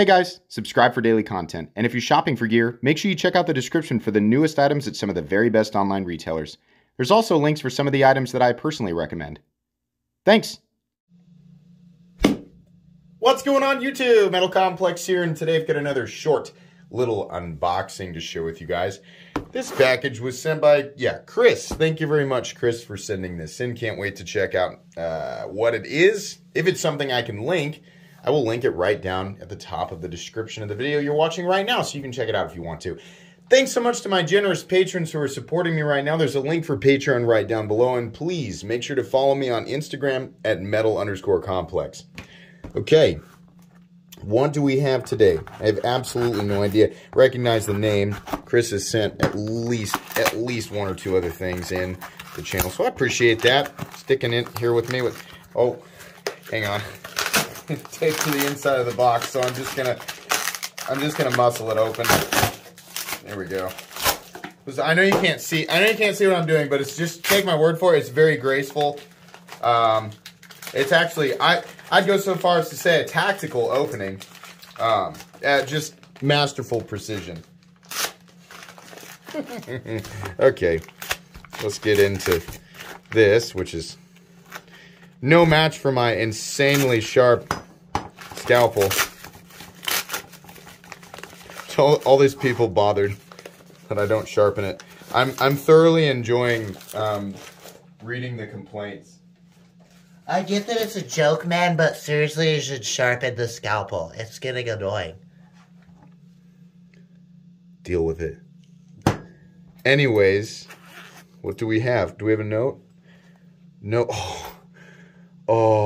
Hey guys, subscribe for daily content. And if you're shopping for gear, make sure you check out the description for the newest items at some of the very best online retailers. There's also links for some of the items that I personally recommend. Thanks! What's going on YouTube? Metal Complex here, and today I've got another short little unboxing to share with you guys. This package was sent by, yeah, Chris. Thank you very much, Chris, for sending this in. Can't wait to check out uh, what it is. If it's something I can link, I will link it right down at the top of the description of the video you're watching right now, so you can check it out if you want to. Thanks so much to my generous patrons who are supporting me right now. There's a link for Patreon right down below, and please make sure to follow me on Instagram at metal underscore complex. Okay, what do we have today? I have absolutely no idea. Recognize the name. Chris has sent at least at least one or two other things in the channel, so I appreciate that. Sticking in here with me with. Oh, hang on. tape to the inside of the box, so I'm just gonna I'm just gonna muscle it open. There we go. I know you can't see I know you can't see what I'm doing, but it's just take my word for it, it's very graceful. Um, it's actually I I'd go so far as to say a tactical opening. Um, at just masterful precision. okay, let's get into this, which is no match for my insanely sharp scalpel. All, all these people bothered that I don't sharpen it. I'm, I'm thoroughly enjoying um, reading the complaints. I get that it's a joke, man, but seriously, you should sharpen the scalpel. It's getting annoying. Deal with it. Anyways, what do we have? Do we have a note? No. Oh. Oh.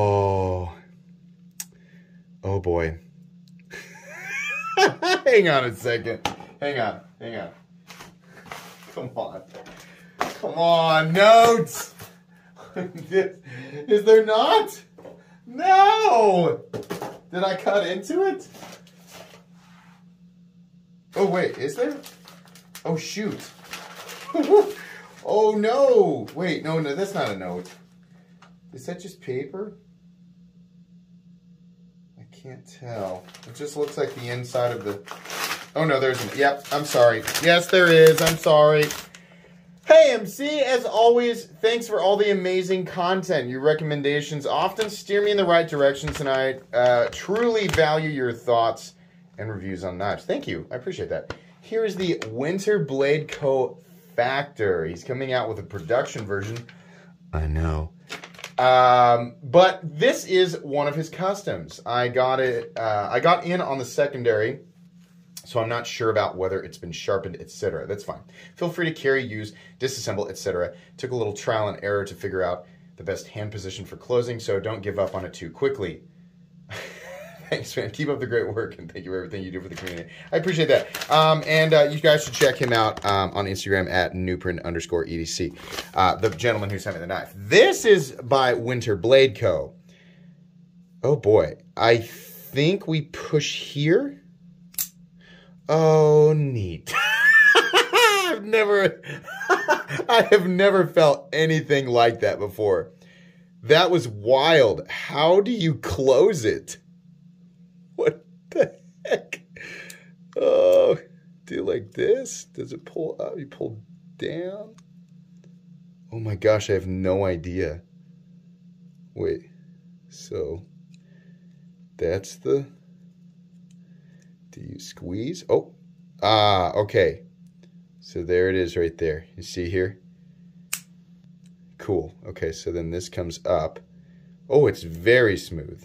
Boy. hang on a second. Hang on. Hang on. Come on. Come on. Notes. Is there not? No. Did I cut into it? Oh wait, is there? Oh shoot. oh no. Wait, no, no, that's not a note. Is that just paper? Can't tell. It just looks like the inside of the... Oh, no, there's... An... Yep, I'm sorry. Yes, there is. I'm sorry. Hey, MC, as always, thanks for all the amazing content. Your recommendations often steer me in the right direction tonight. Uh, truly value your thoughts and reviews on knives. Thank you. I appreciate that. Here is the Winter Blade Co. Factor. He's coming out with a production version. I know. Um, but this is one of his customs. I got it. Uh, I got in on the secondary, so I'm not sure about whether it's been sharpened, etc. That's fine. Feel free to carry, use, disassemble, etc. Took a little trial and error to figure out the best hand position for closing, so don't give up on it too quickly. Thanks, man. Keep up the great work, and thank you for everything you do for the community. I appreciate that. Um, and uh, you guys should check him out um, on Instagram at newprint underscore EDC. Uh, the gentleman who sent me the knife. This is by Winter Blade Co. Oh, boy. I think we push here. Oh, neat. I've never, I have never felt anything like that before. That was wild. How do you close it? What the heck? Oh, do like this? Does it pull up? You pull down? Oh my gosh, I have no idea. Wait, so that's the, do you squeeze? Oh, ah, okay. So there it is right there. You see here? Cool. Okay, so then this comes up. Oh, it's very smooth.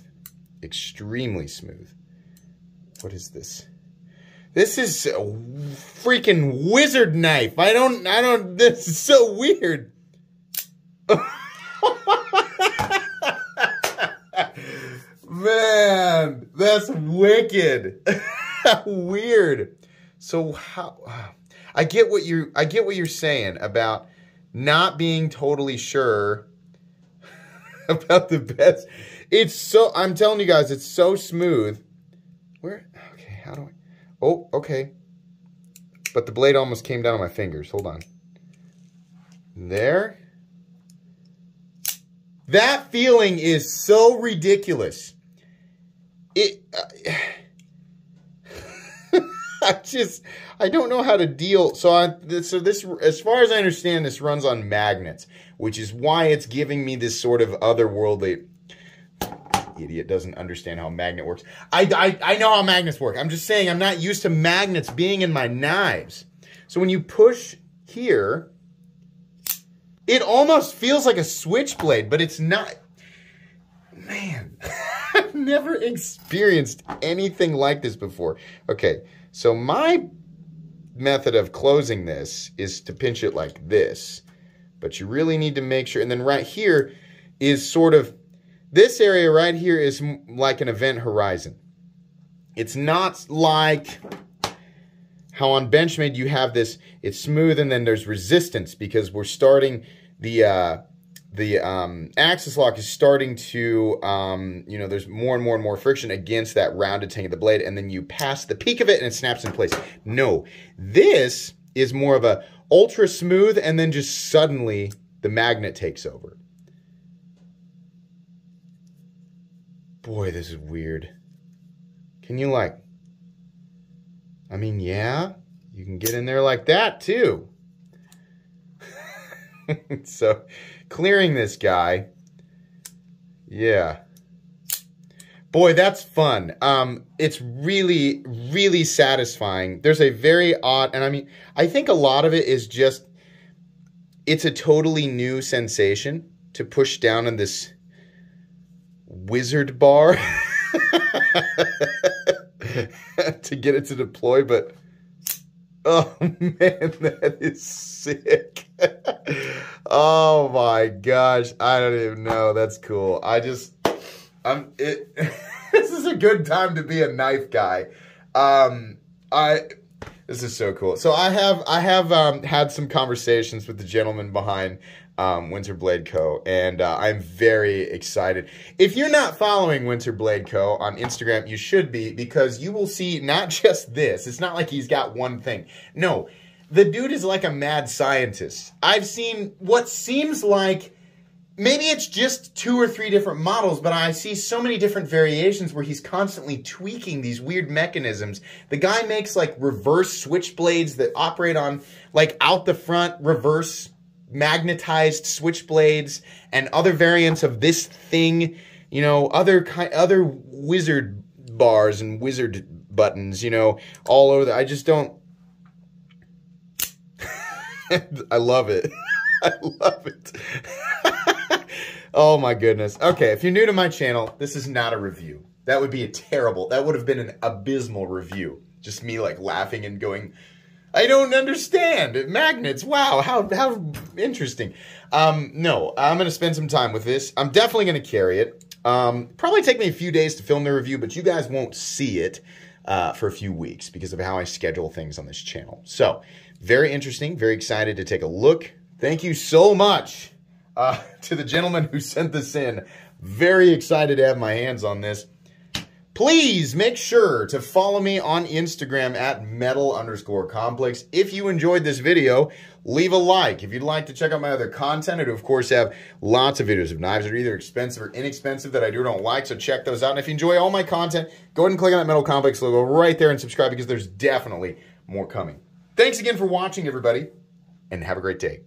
Extremely smooth. What is this? This is a freaking wizard knife. I don't, I don't, this is so weird. Man, that's wicked. weird. So how, I get what you're. I get what you're saying about not being totally sure about the best. It's so, I'm telling you guys, it's so smooth where? Okay, how do I? Oh, okay. But the blade almost came down on my fingers. Hold on. There. That feeling is so ridiculous. It. Uh, I just I don't know how to deal. So I so this as far as I understand, this runs on magnets, which is why it's giving me this sort of otherworldly. Idiot doesn't understand how magnet works. I, I I know how magnets work. I'm just saying I'm not used to magnets being in my knives. So when you push here, it almost feels like a switchblade, but it's not. Man, I've never experienced anything like this before. Okay, so my method of closing this is to pinch it like this. But you really need to make sure, and then right here is sort of, this area right here is like an event horizon. It's not like how on Benchmade you have this, it's smooth and then there's resistance because we're starting the, uh, the um, axis lock is starting to, um, you know, there's more and more and more friction against that rounded tang of the blade, and then you pass the peak of it and it snaps in place. No, this is more of a ultra smooth, and then just suddenly the magnet takes over. Boy, this is weird. Can you like, I mean, yeah, you can get in there like that too. so clearing this guy. Yeah. Boy, that's fun. Um, it's really, really satisfying. There's a very odd, and I mean, I think a lot of it is just, it's a totally new sensation to push down on this wizard bar to get it to deploy, but Oh man, that is sick. oh my gosh, I don't even know. That's cool. I just I'm it this is a good time to be a knife guy. Um I this is so cool. So I have I have um, had some conversations with the gentleman behind um, Winter Blade Co. And uh, I'm very excited. If you're not following Winter Blade Co. on Instagram, you should be because you will see not just this. It's not like he's got one thing. No, the dude is like a mad scientist. I've seen what seems like maybe it's just two or three different models, but I see so many different variations where he's constantly tweaking these weird mechanisms. The guy makes like reverse switchblades that operate on like out the front reverse magnetized switchblades and other variants of this thing, you know, other kind other wizard bars and wizard buttons, you know, all over. The, I just don't. I love it. I love it. oh my goodness. Okay, if you're new to my channel, this is not a review. That would be a terrible. That would have been an abysmal review. Just me like laughing and going, I don't understand. Magnets, wow, how, how interesting. Um, no, I'm going to spend some time with this. I'm definitely going to carry it. Um, probably take me a few days to film the review, but you guys won't see it uh, for a few weeks because of how I schedule things on this channel. So, very interesting, very excited to take a look. Thank you so much uh, to the gentleman who sent this in. Very excited to have my hands on this. Please make sure to follow me on Instagram at metal underscore complex. If you enjoyed this video, leave a like. If you'd like to check out my other content, I do, of course, have lots of videos of knives that are either expensive or inexpensive that I do or don't like, so check those out. And if you enjoy all my content, go ahead and click on that Metal Complex logo right there and subscribe because there's definitely more coming. Thanks again for watching, everybody, and have a great day.